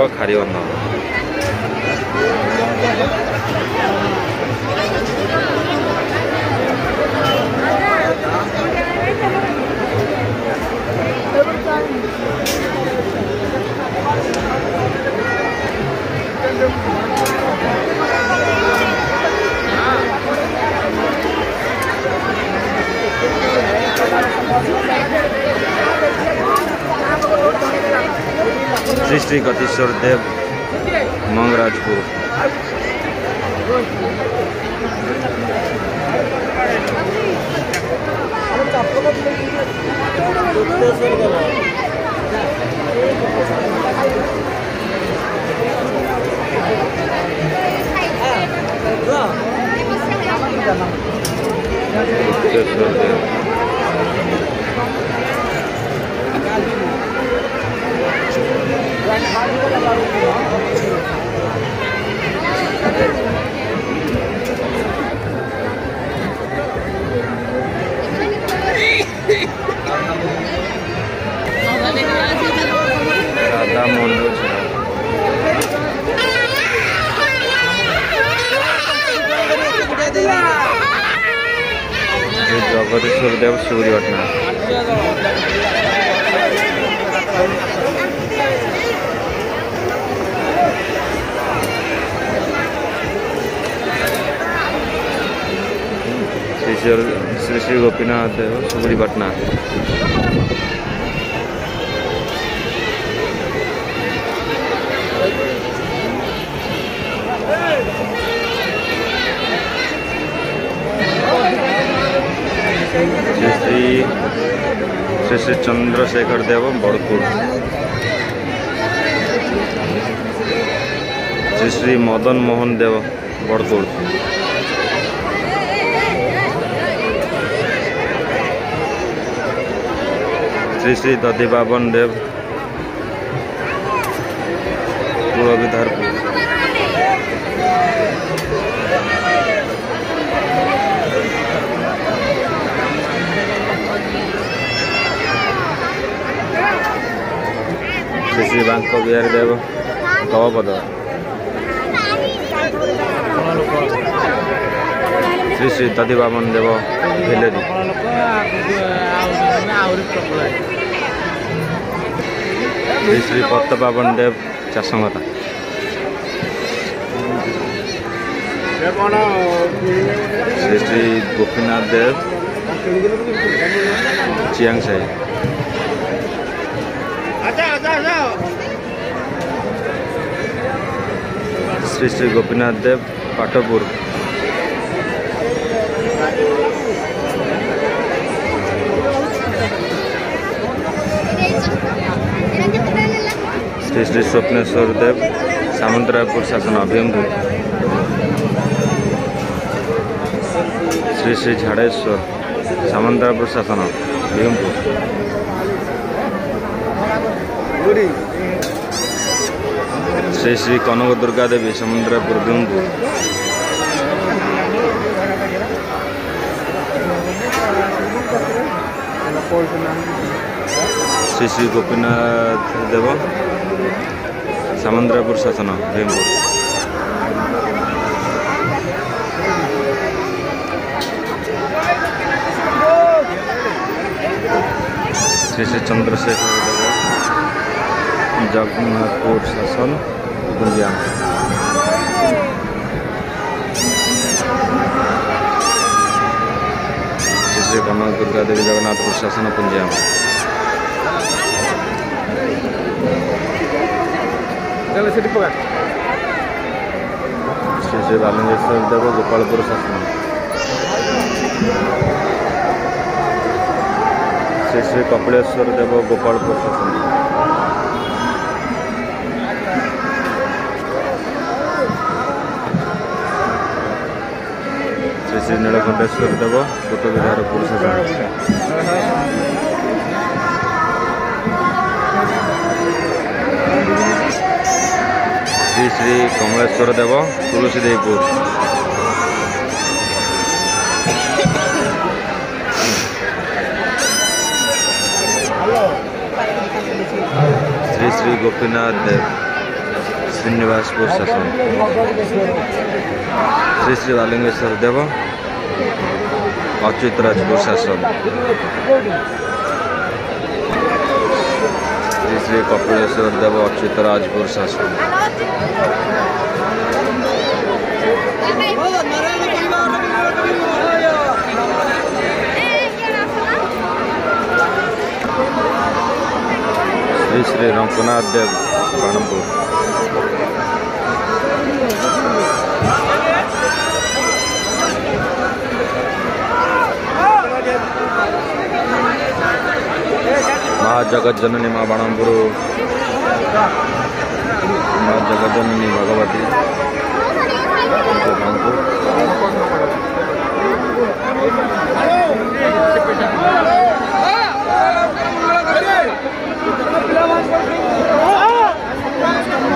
여자가 가리웠나 봐. 아, श्री श्री गतिश्वर देव मङराजपुर गुप्तेश्वर देव ब्रांड हार्ड का लगा रहा हूं जल श्री श्री गोपीनाथ सुबरी पटना श्री श्री श्री चंद्रशेखर देव बड़कुर श्री श्री मदन मोहन देव बड़कुर শ্রী শ্রী দধিবাবন দেব পূর্ব শ্রী শ্রী বাঙ্ক বিহারী দেব গবপদ ଶ୍ରୀ ଶ୍ରୀ ଦଦିବାମନ ଦେବ ଭେଲେରୀ ଶ୍ରୀ ଶ୍ରୀ ପତ୍ରପାବନ ଦେବ ଚାଷଙ୍ଗତା ଶ୍ରୀ ଶ୍ରୀ ଗୋପୀନାଥ ଦେବ ଚିଆଙ୍ଗ ସାହି শ্রী শ্রী গোপীনাথ দেব পাটপুর শ্রী শ্রী স্বপ্নেশ্বর দেব সামন্তরায়পুর শাসন অভিমুখ শ্রী শ্রী ঝাড়েশ্বর সামন্তরায়পুর শাসন অভিমুখ শ্রী শ্রী কনক দুর্গা দেবী সামন্তরায়পুর ভীমপুর শ্রী শ্রী গোপীনাথ দেব ಸಮಂದ್ರಪುರ शासन ವೇಮೂರು श्री श्री चंद्रशेखर जगन्नाथपुर शासन गुंजिया श्री श्री कमल दुर्गा देवी जगन्नाथपुर शासन पुंजिया ସେଠି ପକା ଶ୍ରୀ ଶ୍ରୀ ବାଲେଶ୍ୱର ଦେବ ଗୋପାଳପୁର ଶାସନ ଶ୍ରୀ ଶ୍ରୀ କପିଳେଶ୍ୱର ଦେବ ଗୋପାଳପୁର ଶାସନ ଶ୍ରୀ ଶ୍ରୀ ନୀଳକଣ୍ଠେଶ୍ୱର ଦେବ ଛୋଟ ବିହାର ପୁରୁଷ ଶାସନ ଶ୍ରୀ କମଳେଶ୍ୱର ଦେବ ତୁଳସୀ ଦେବପୁର ଶ୍ରୀ ଶ୍ରୀ ଗୋପୀନାଥ ଦେବ ଶ୍ରୀନିବାସପୁର ଶାସନ ଶ୍ରୀ ଶ୍ରୀ ବାଲିଙ୍ଗେଶ୍ୱର ଦେବ ଅଚ୍ୟୁତ ରାଜପୁର ଶାସନ Denizli Korporasyonunda borçlu Taraci Borsası. Sri Sri Rampunadev, Kanambur. జగజ్జనని మా బణంపురు మా జగజ్జనని భగవతి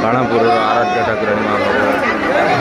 బణంపూరు ఆరాధ్య ఠాకూర్ అని మా భగవతి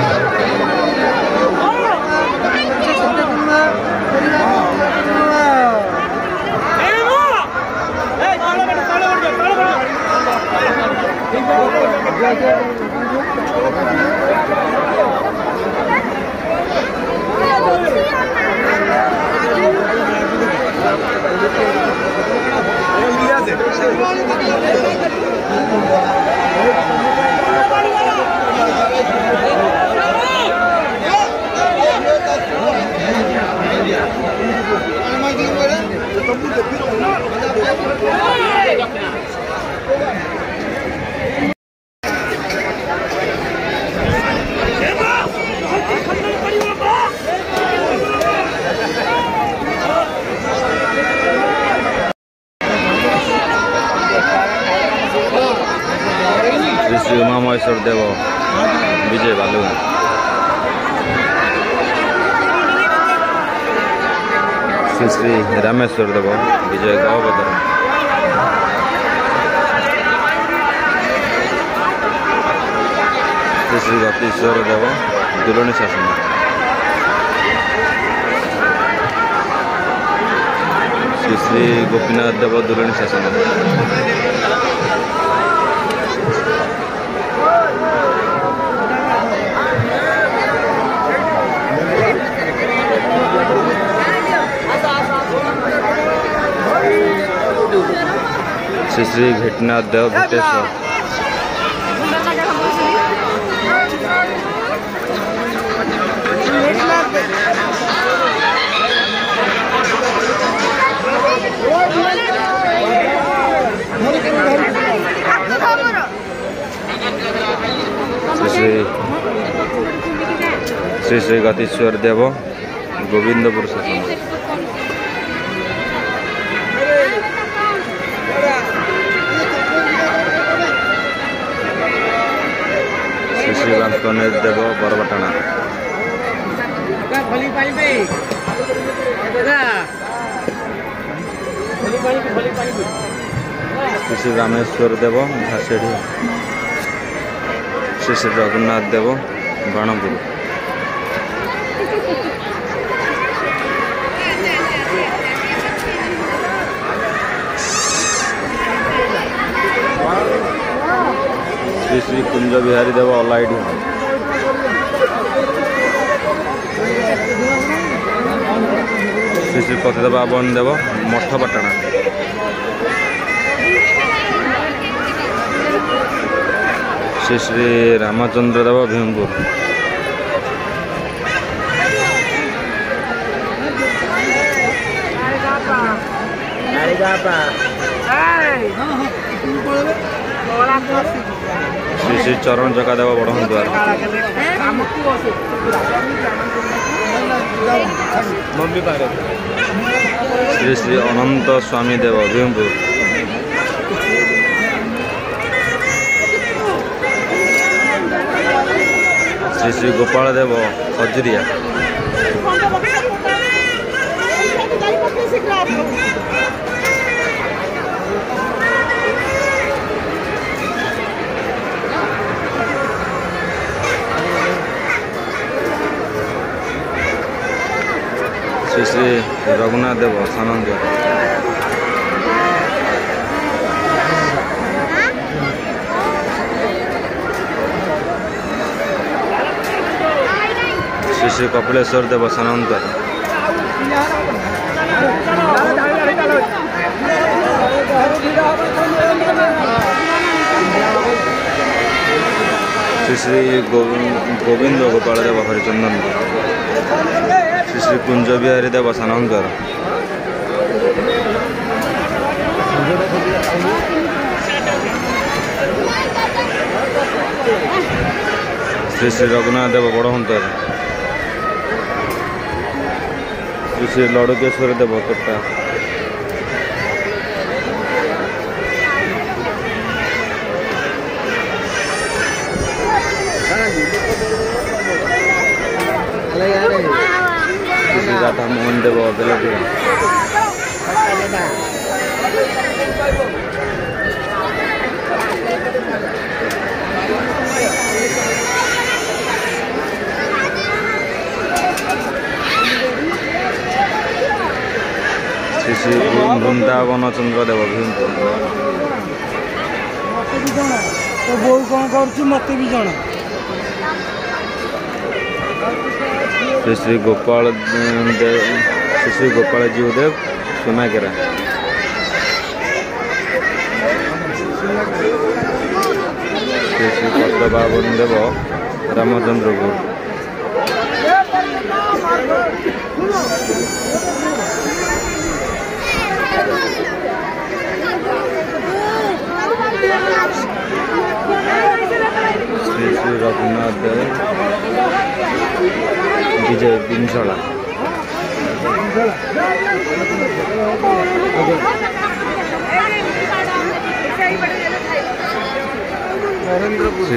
सी श्री रामेश्वर देव विजय गौभद्र श्री गतीश्वर देव दुरणी शासन श्री श्री गोपीनाथ देव दुरणी शासन श्री श्री भेटनाथ देव भूतेश्वर श्री श्री गतिश्वर देव गोविंदपुर शासन শ্রীকান্তনের দেব বরবটানা শ্রী রামেশ্বর দেব ঘাসেড়ি শ্রী শ্রী রঘুনাথ দেব বাণপুর শ্রী কুঞ্জ বিহারী দেব অলাইডি হয় শ্রী শ্রী পতিদেব আবরণ দেব মঠপাটনা শ্রী শ্রী রামচন্দ্র দেব ভীমপুর Hey! শ্রী শ্রী চরণ জগা দেওয়া বড় হরিদ্বার শ্রী শ্রী অনন্ত স্বামী দেব ভীমপুর শ্রী শ্রী গোপাল দেব হজরিয়া श्री श्री रघुनाथ देव सान श्री श्री कपिलेश्वर देव सान श्री श्री गोविन्द गोविन्द गोपालेव हरिचन्दनको শ্রী কুঞ্জ দেব সানন্দর শ্রী শ্রী রঘুনাথ দেব বড়হন্তর শ্রী শ্রী লড়কেশ্বরী দেব কোটা মাথা মন দেব বেলা শ্রী বৃন্দাবনচন্দ্র দেব ভীম তো বউ কଣ କରୁଛି ମୋତେ ବି ଜଣା श्री श्री गोपाल अं, देव श्री श्री गोपाल जी देव सुना श्री श्री पद्मबाबन देव रामचंद्र गुरु श्री श्री रघुनाथ देव এই যে শ্রী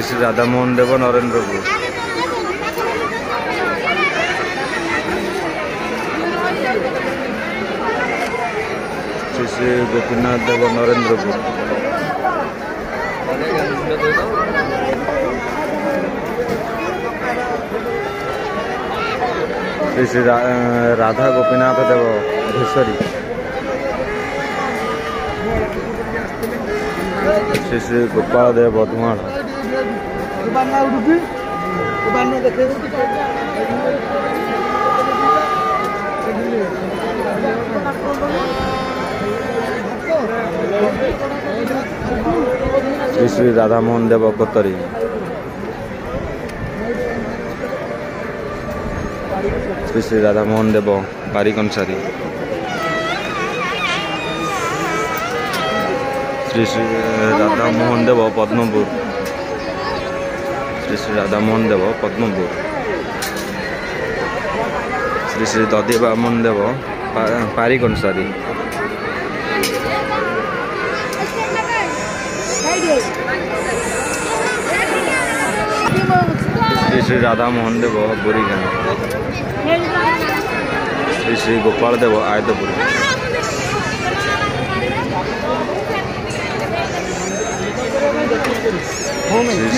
শ্রী রাধামোহন দেব নরেন্দ্রপুর শ্রী শ্রী গোপীনাথ দেব নরেন্দ্রপুর শ্রী রাধা গোপীনাথ দেব ধূসরী শ্রী শ্রী গোপাল দেব বধুমাল শ্রী শ্রী রাধামোহন দেব কতরী শ্রী শ্রী রাধামোহন দেব বাড়ি কনসারি শ্রী শ্রী রাধামোহন দেব পদ্মপুর শ্রী শ্রী রাধামোহন দেব পদ্মপুর শ্রী শ্রী দদিবামন দেব পারি কনসারি শ্রী শ্রী রাধামোহন দেব বরিগান শ্রী শ্রী গোপাল দেব আয়তপুরী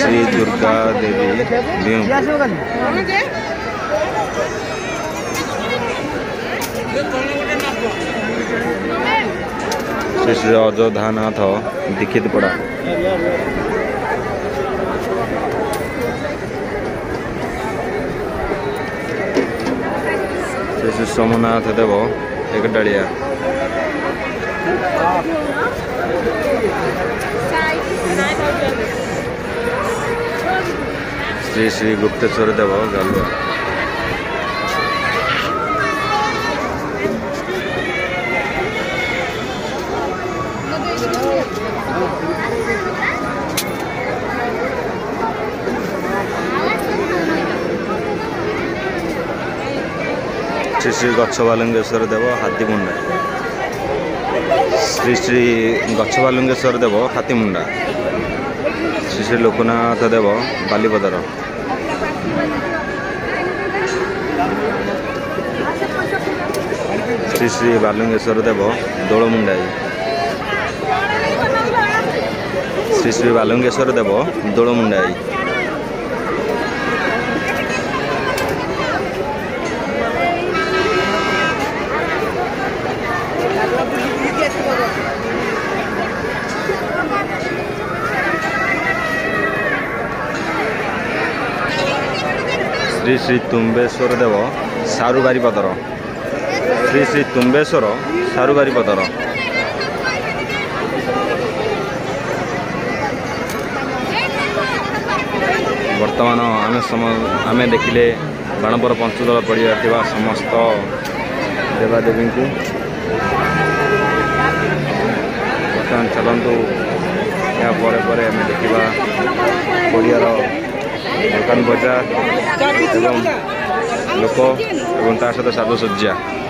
শ্রী শ্রী দুর্গা দেবী Shri Shri অযোধানাথ দীক্ষিতপড়া this is Somnath Devo Ekadalia. Sri Sri Gupteswara Devo Galwa. Shri Shri গচ্ছবালুঙ্গেশ্বর দেব হাতিমুন্ডা শ্রী শ্রী গচ্ছবালুঙ্গেশ্বর দেব হাতিমুন্ডা শ্রী শ্রী লোকনাথ দেব বালিপদার শ্রী শ্রী বালুঙ্গেশ্বর দেব দোলমুন্ডাই শ্রী শ্রী বালুঙ্গেশ্বর দেব দোলমুন্ডাই ଶ୍ରୀ ଶ୍ରୀ ତୁମ୍ବେଶ୍ୱର ଦେବ ସାରୁବାରି ପଦର ଶ୍ରୀ ଶ୍ରୀ ତୁମ୍ବେଶ୍ୱର ସାରୁବାରି ପଦର ବର୍ତ୍ତମାନ ଆମେ ଆମେ ଦେଖିଲେ ବାଣପୁର ପଞ୍ଚଦଳ ପଡ଼ିଆରେ ଥିବା ସମସ୍ତ ଦେବାଦେବୀଙ୍କୁ ବର୍ତ୍ତମାନ ଚାଲନ୍ତୁ ଏହା ପରେ ପରେ ଆମେ ଦେଖିବା ପଡ଼ିଆର akan baca loko sebentar satu-satu sejak